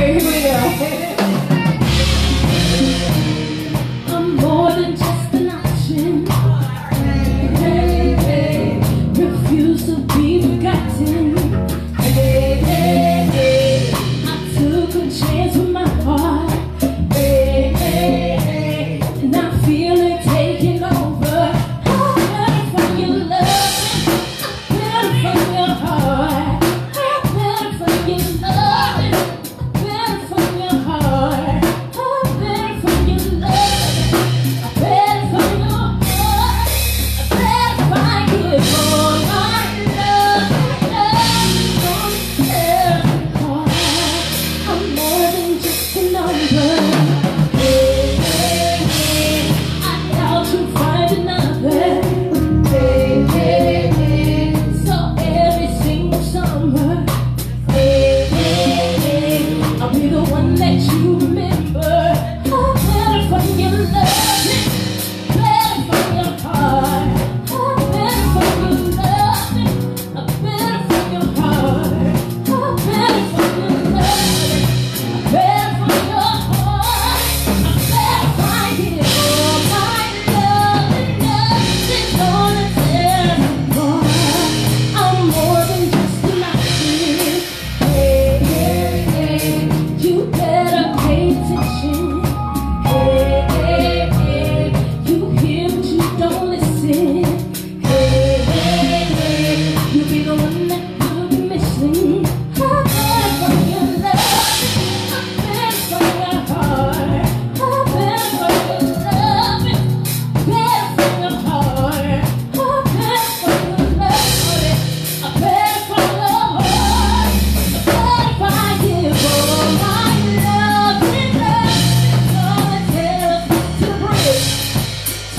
Here we go.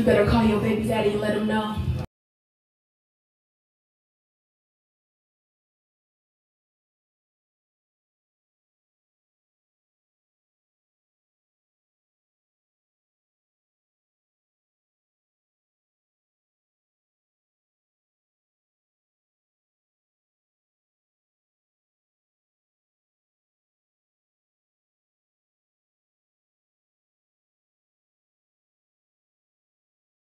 You better call your baby daddy and let him know.